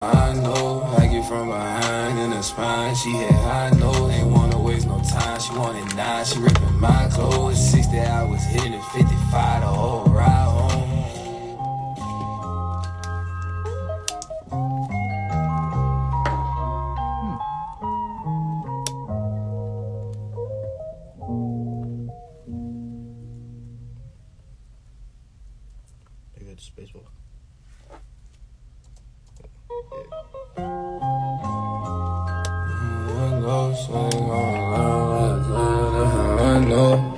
I know, I get from behind in the spine. She had high nose, ain't wanna waste no time. She wanted nine, she ripping my clothes. 60 hours hitting 55 the whole know.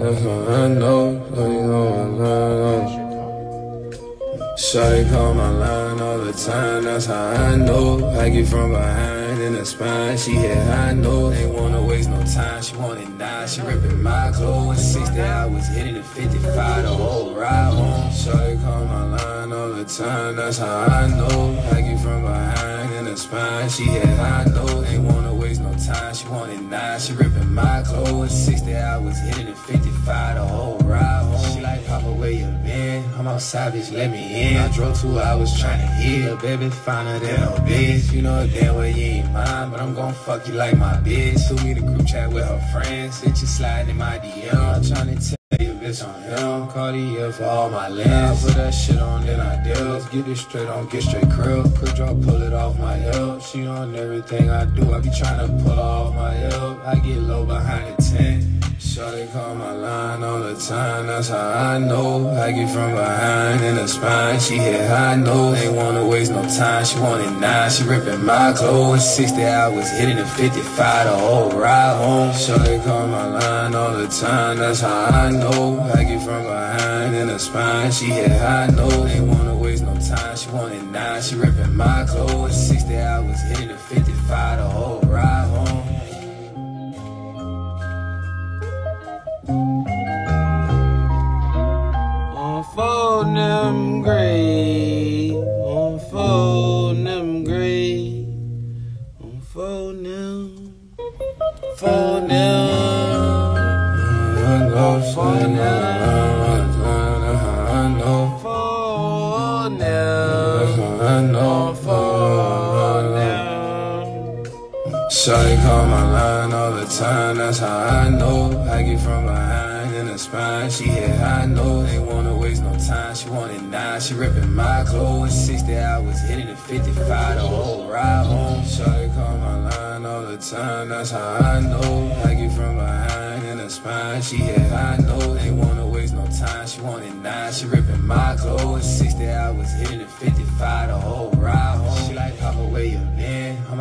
That's what I know, so you gon' learn. Shawty call my line all the time, that's how I know. I get from behind in the spine, she hit high note. Ain't wanna waste no time, she wanted nine, she ripping my clothes. 60 hours hitting at 55, the whole ride home. Shawty call my line all the time, that's how I know. I get from behind in the spine, she hit high note. Ain't wanna time, she wanted nine, she ripping my clothes. 60 hours hitting at 55, the whole ride home. She like, Papa, where you been? I'm outside, bitch, let me in. I drove two hours trying to heal, baby, finer than a bitch. You know damn well you ain't mine, but I'm gon' fuck you like my bitch. Who me the group chat with her friends, bitch, you sliding in my DM. I'm trying to tell bitch, on him. Cartier for all my lens. Put that shit on, then I deal. Get it straight on, get straight curl. Quick draw, pull it off my hip. She on everything I do. I be trying to pull off my hip. I get low behind the tent. Shawty call my line all the time, that's how I know. I from behind in the spine, she hit high note. Ain't wanna waste no time, she wanted nine, she ripping my clothes. 60 hours hitting the 55, the whole ride home. Shawty call my line all the time, that's how I know. I from behind in the spine, she hit high note. Ain't wanna waste no time, she wanted nine, she ripping my clothes. 60 hours hitting the 55, the whole them gray, on phone them gray, on them, phone them. Go phone them, I know phone them, know phone them. Shawty call my line all the time, that's how I know. I get from behind in the spine, she hit high note. they wanna waste no time, she wanted nine, she ripping my clothes. 60 hours hitting at 55, the whole ride home. Shawty call my line all the time, that's how I know. I get from behind in the spine, she hit high note. they wanna waste no time, she wanted nine, she ripping my clothes. 60 hours hitting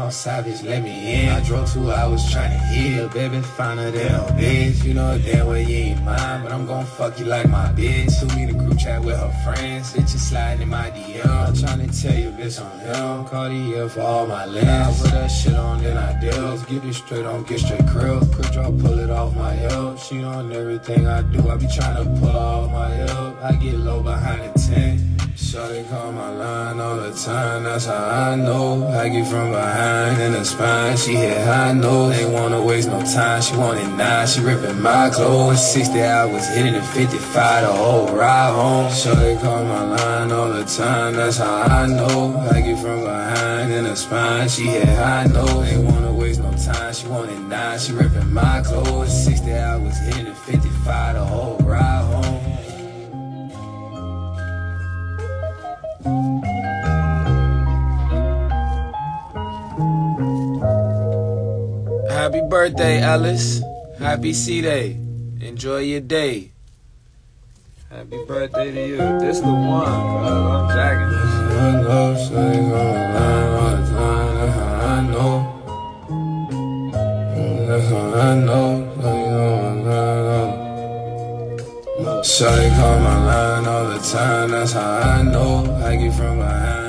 I'm outside, bitch, let me in. I drove two hours trying to heal, baby, than a bitch. You know damn well you ain't mine, but I'm gon' fuck you like my bitch. Who me the group chat with her friends, bitch, you sliding in my DM. I'm trying to tell you, bitch, on him. Cartier for all my lens. Put that shit on, then I deal. Get it straight on, get straight curl. Quick draw, pull it off my hip. She on everything I do. I be trying to pull off my hip. I get low behind the tent. Shawty call my line all the time, that's how I know. I get from behind in the spine, she hit high note. Ain't wanna waste no time, she wanted nine, she ripping my clothes. 60 hours hitting at 55, the whole ride home. Shawty call my line all the time, that's how I know. I get from behind in the spine, she hit high note. Ain't wanna waste no time, she wanted nine, she ripping my clothes. 60 hours hitting at 55, the whole ride Happy birthday, Ellis. Happy C Day. Enjoy your day. Happy birthday to you. This the one, cuz I'm jacking this. All how I know. That's how I know. All Shawty call my line all the time, that's how I know. I get from behind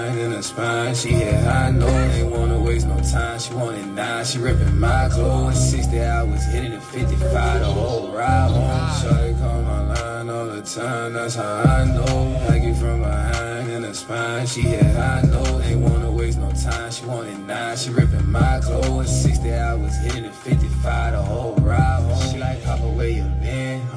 the she hit high note. Ain't wanna waste no time, she wanted nine, she ripping my clothes. 60 hours hitting at 55, the whole ride home. Shawty call my line all the time, that's how I know. I get from behind in the spine, she hit high note. Ain't wanna waste no time, she wanted nine, she ripping my clothes. 60 hours hitting at 55, the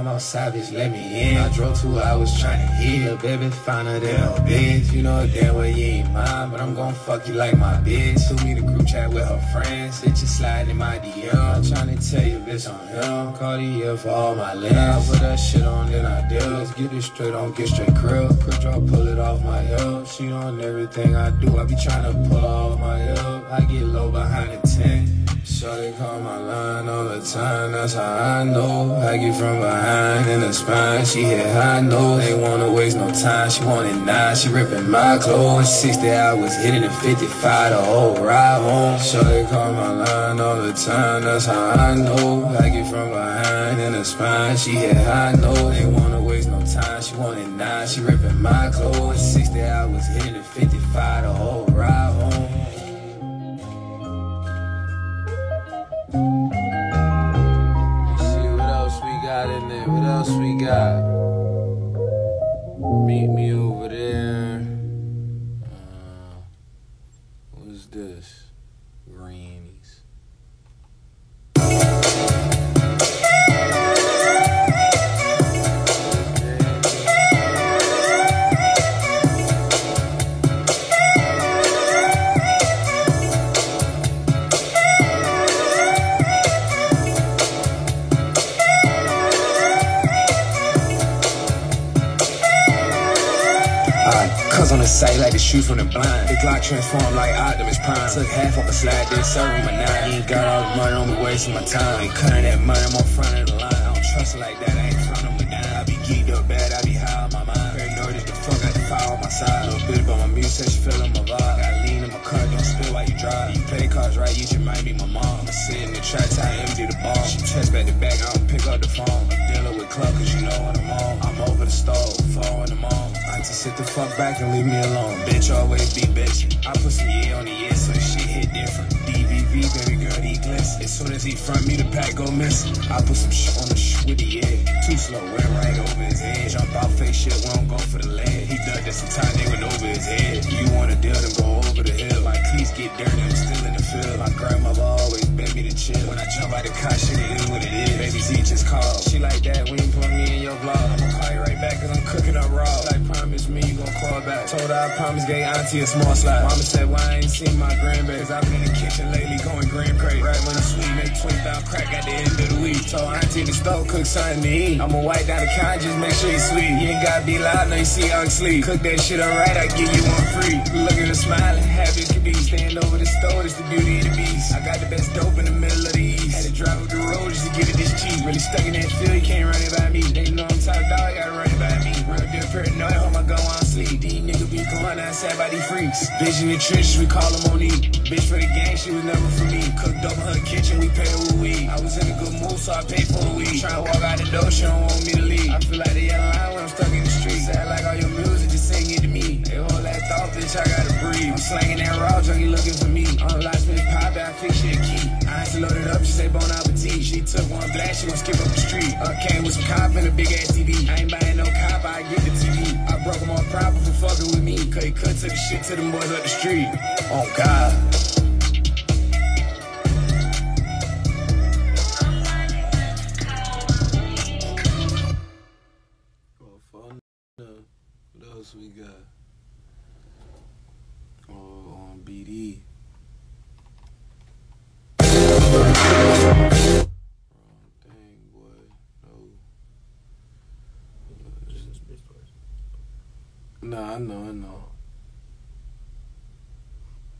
I'm bitch, let me in. I drove two hours trying to. Little baby finer than a bitch. You know damn well you ain't mine, but I'm gon' fuck you like my bitch. Who me the group chat with her friends. Hit you slide in my DM. I'm trying to tell you, bitch, I'm the year for all my limbs. I put that shit on, then I do. Let's get it straight on, get straight krill. Quick draw, pull it off my hip. She on everything I do. I be trying to pull off my hip. I get low behind the tent. Shorty call my line all the time, that's how I know. I get from behind in the spine, she hit high notes. Ain't wanna waste no time, she want it now, she ripping my clothes. 60 hours hitting the 55, the whole ride home. Shorty call my line all the time, that's how I know. I get from behind in the spine, she hit high notes. Ain't wanna waste no time, she want it now, she ripping my clothes. 60 hours hitting the 55, the whole ride We got? Meet me shoot from the blind. The Glock transformed like Optimus Prime. Took half off a slide, then serve him a nine. Ain't got all the money on me, wasting my time. Ain't cutting that money, I'm on front of the line. I don't trust like that, I ain't front of me down. I be geeked up bad, I be high on my mind. Paranoid as the fuck, I fire on my side. Little bit about my music, she feeling my vibe. Got lean in my car, don't spill while you drive. You play cards right, you should might be my mom. I'ma sit in the track, I empty the bar. She text back to back, up the phone. Dealing with cause you know what I'm on. I'm over the stove, four in the morning. just sit the fuck back and leave me alone. Bitch always be bitchin'. I put some yeah on the yeah, so shit hit different. DVV, baby girl, he glisten. As soon as he front me, the pack go missing. I put some shit on the sh with the yeah. Too slow, went right over his head. Jump out face shit, we don't go for the leg. He dug this some time, they went over his head. You wanna deal, then go over the hill. My cleats get dirty, I'm still in the field. My grandmother always beg me to chill. When I jump out the car, shit, it is what it is. Baby She like that, when you put me in your vlog. I'ma call you right back, cause I'm cooking up raw. Like promise me, you gon' call back. Told her I promise, gay auntie a small slide. Mama said, why I ain't seen my grandbabies? I've been in the kitchen lately, going grand crate. Right when the sweet, make 20 pound crack at the end of the week. Told auntie the stove, cook something to eat. I'ma wipe down the couch, just make sure you sleep. You ain't gotta be loud, no, you see I'm sleep. Cook that shit alright, I give you one free. Look at her smiling, happy as can be. Stand over the stove, it's the beauty of the beast. I got the best dope in the middle of the east. Had to drive up the road just to get it this cheap. Really stuck in that field, you can't run it by me. They know I'm top dog, gotta run it by me. Real deal paranoid, home I go on sleep. These niggas be going outside by these freaks. Bitch in the trenches, we call them on E. Bitch for the gang, she was never for me. Cooked up her kitchen, we pay with weed. I was in a good mood, so I paid for the weed. Tryna walk out the door, she don't want me to leave. I feel like the line when I'm stuck in the street. Sound like all your music, just sing it to me. They hold that thought, bitch, I gotta breathe. I'm slanging that raw junkie looking for me. On locksmith pop, I fix shit I ain't loaded up, she say bon appetit. She took one blast, she gon' skip up the street. Uh, came with some cop and a big ass TV. I ain't buying no cop, I get the TV. I broke him off proper for fucking with me. Cause he cut to the shit to them boys up the street. Oh God. I know, I know.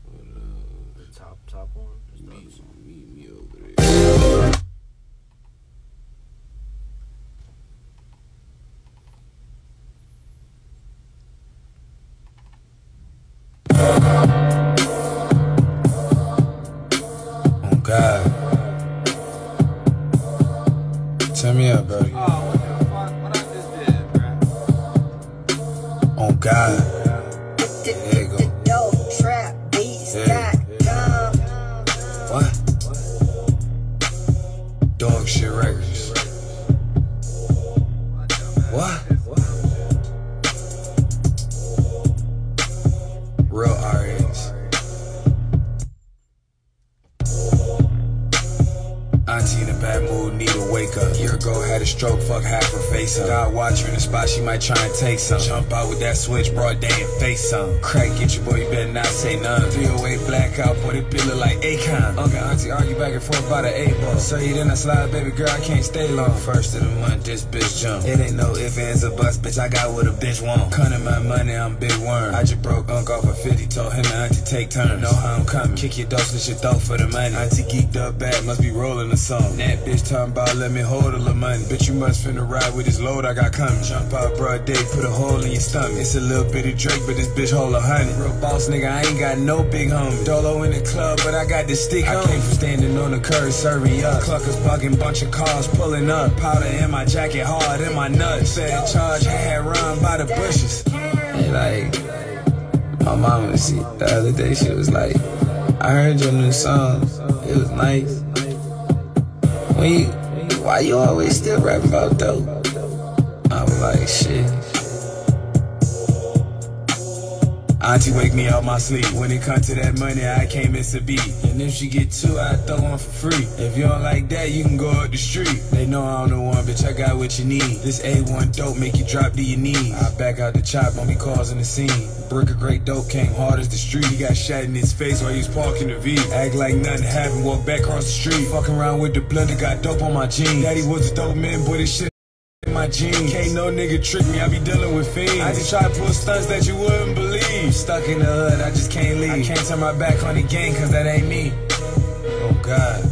But, uh, The top, top one. is the other meet, song. meet me over there. Oh Auntie in a bad mood, need a wake up. Year ago, had a stroke, fuck half her face up. God watch her in the spot, she might try and take some. Jump out with that switch, broad day and face some. Crack, get your boy, you better not say none. 308 blackout, boy, it look like Akon. Uncle, auntie argue back and forth about the eight ball. So you then I slide, baby girl, I can't stay long. First of the month, this bitch jump. It ain't no if, ands, or buts, bitch, I got what a bitch want. Cunning my money, I'm big worm. I just broke Unc off a 50, told him and auntie take turns. Know how I'm coming. Kick your dog, slit your throat for the money. Auntie geeked up bad, must be rolling a song. That bitch talking about let me hold a little money. Bitch, you must finna ride with this load I got coming. Jump out broad day, put a hole in your stomach. It's a little bit of Drake, but this bitch hold a honey. Real boss nigga, I ain't got no big homie. Dolo in the club, but I got the stick I came from standing on the curb, serving up. Cluckers bugging, bunch of cars pulling up. Powder in my jacket, hard in my nuts. Said charge, had run by the bushes. Hey, like, my mama, see, the other day she was like, I heard your new song. It was nice. Why you always still rapping about dope? I'm like, shit. Auntie wake me out my sleep. When it comes to that money, I can't miss a beat. And if she get two, I throw one for free. If you don't like that, you can go up the street. They know I'm the one, bitch. I got what you need. This A1 dope make you drop to your knees. I back out the chop, don't be causing the scene. Brick of great dope came hard as the street. He got shot in his face while he was parking the V. Act like nothing happened, walk back across the street. Fucking around with the that got dope on my jeans. Daddy was a dope man, boy, this shit my jeans. Can't no nigga trick me, I be dealing with fiends. I just try to pull stunts that you wouldn't believe. Stuck in the hood, I just can't leave. I can't turn my back on the game, cause that ain't me. Oh God.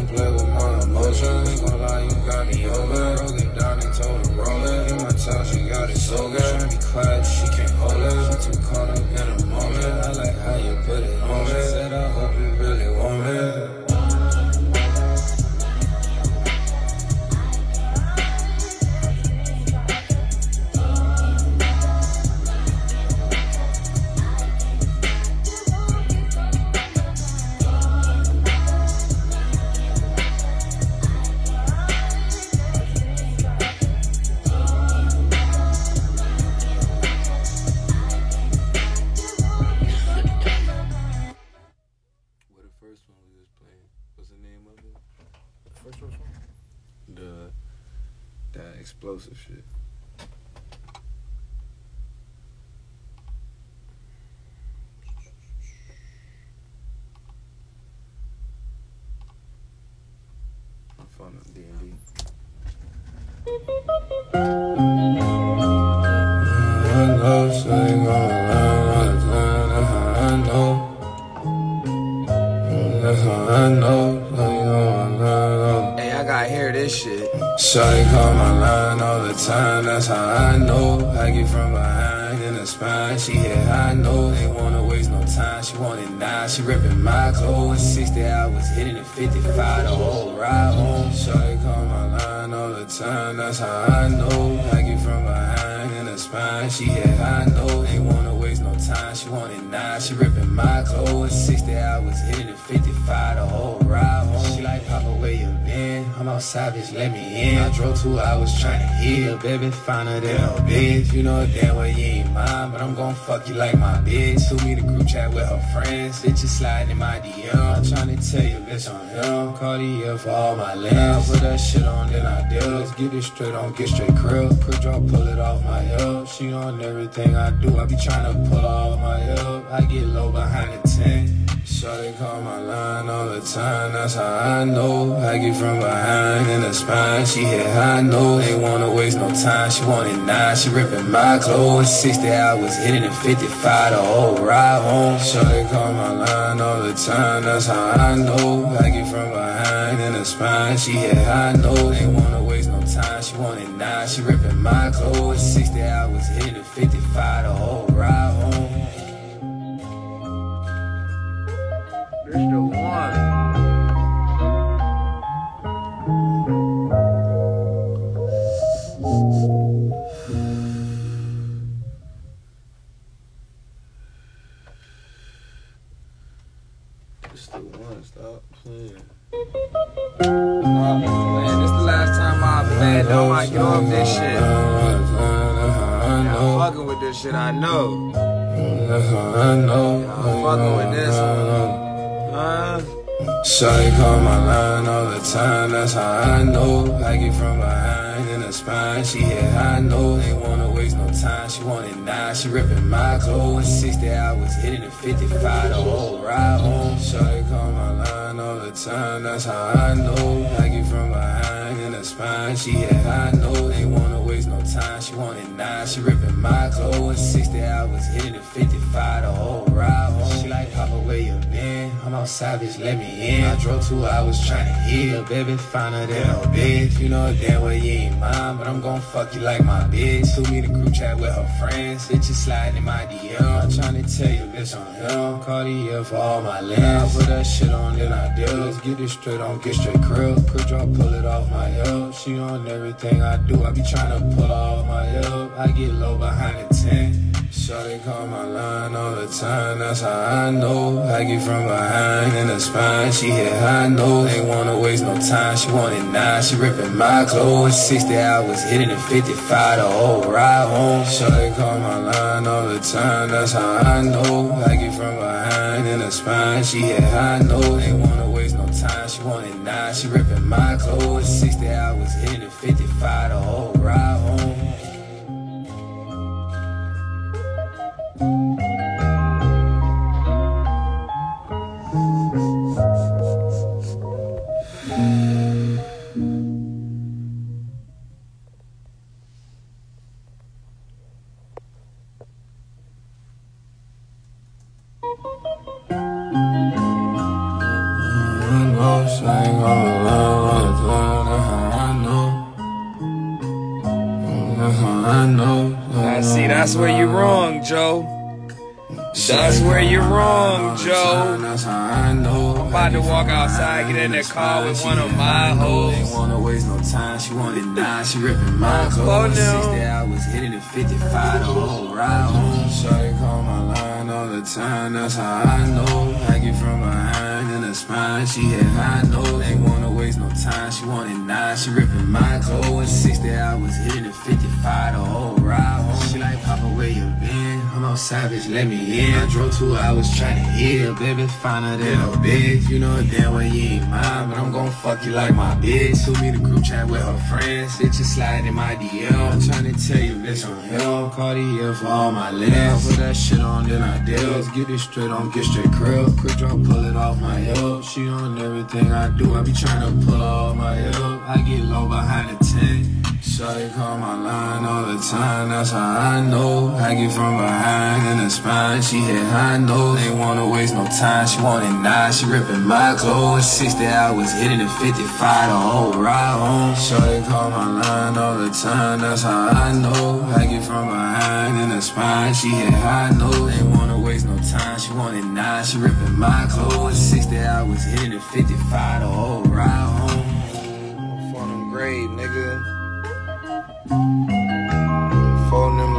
"Don't play with my emotions." Gonna lie, you got me over. It down and told her roll it. In my town, she got it so good. Tryna be quiet, gon' run, Hey, I gotta hear this shit. Shawty call my line all the time, that's how I know. I get from behind in the spine, she hit high note. Ain't wanna waste no time, she want it now. She ripping my clothes. 60 hours hitting it 55 the whole ride home. Shawty call my line all the time, that's how I know. I get from behind in the spine, she hit high note. Ain't wanna waste no time, she want it now. She ripping my clothes. 60 hours hitting it 55 the whole ride home. She like Papa, where you been? I'm all savage, let me in. I drove two hours trying to heal. Baby, finer than a bitch. You know damn well you ain't mine, but I'm gon' fuck you like my bitch. Who me the group chat with her friends. Bitches sliding in my DM. I'm tryna tell you, bitch, I'm him. Cartier for all my lens. Put that shit on, then I deal. Let's get it straight on, get straight krill. Quick draw, pull it off my hip. She on everything I do. I be tryna pull off my hip. I get low behind the tent. Shawty call my line all the time, that's how I know. I get from behind in the spine, she hit high notes. Ain't wanna waste no time, she want it now, she ripping my clothes. 60 hours hitting it 55 the whole ride home. Shawty call my line all the time, that's how I know. I get from behind in the spine, she hit high notes. Ain't wanna waste no time, she want it now, she ripping my clothes. 60 hours hitting it 55 the whole ride home. This shit? I'm fucking with this shit, I know. I know. I'm fucking with this one. Uh, Shawty call my line all the time, that's how I know. I get from behind in the spine, she hit high note. Ain't wanna waste no time, she want it now. She ripping my clothes, 60 hours hitting it 55, the whole ride home. Shawty call my line all the time, that's how I know. I get from behind she had high note. Ain't wanna waste no time, she wanted nine. She ripping my clothes, 60 hours hitting it 55, the whole ride home. She like Papa, all savage, let me in. I drove two hours trying to heal, baby, finer than a bitch. You know damn well you ain't mine, but I'm gon' fuck you like my bitch. Who me the group chat with her friends, bitches sliding in my DM. I'm tryna tell you, bitch, I'm him. Cartier for all my lens. I put that shit on, then I deal. Let's get it straight on, get straight krill. Quick draw, pull it off my hip. She on everything I do. I be tryna pull off my hip. I get low behind the tent. Shawty call my line all the time, that's how I know. I get from behind in the spine, she hit high notes. Ain't wanna waste no time, she want it now. She ripping my clothes, 60 hours hitting it 55, the whole ride home. Shawty call my line all the time, that's how I know. I get from behind in the spine, she hit high notes. Ain't wanna waste no time, she want it now. She ripping my clothes, 60 hours hitting it 55, the whole ride home. I know, see, that's where you wrong, Joe. That's where you're wrong, Joe. I know. I'm about to walk outside, get in the car with one of my hoes. Ain't wanna waste no time. She wanted nine. She ripping my Oh, clothes. no. 60 hours hitting it 55. The whole ride home. Shawty call my line all the time. That's how I know. I get from behind in the spine. She hit high notes. Ain't wanna waste no time. She wanted nine. She ripping my clothes. 60 hours hitting it 55. The whole ride home. She like Papa, where you been? I'm all savage, let me in. I drove two hours trying to heal, baby, finer than a bitch. You know damn well you ain't mine, but I'm gon' fuck you like my bitch. Who me the group chat with her friends, bitches sliding in my DM. I'm trying to tell you, bitch, I'm him. Cartier for all my lens. Put that shit on, then I deal. Let's get it straight on, get straight krill. Quick drop, pull it off my hip. She on everything I do. I be trying to pull all my hip. I get low behind the tent. Shawty call my line all the time, that's how I know. I get from behind in the spine, she hit high notes. Ain't wanna waste no time, she want it now. She ripping my clothes, 60 hours hitting it 55, the whole ride home. Shawty call my line all the time, that's how I know. I get from behind in the spine, she hit high notes. Ain't wanna waste no time, she want it now. She ripping my clothes, 60 hours hitting it 55, the whole ride home. For them grave, nigga phone